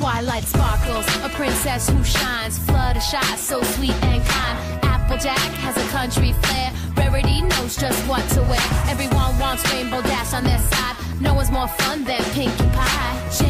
Twilight Sparkle's, a princess who shines, Fluttershy, so sweet and kind. Applejack has a country flair, rarity knows just what to wear. Everyone wants rainbow dash on their side, no one's more fun than Pinkie Pie.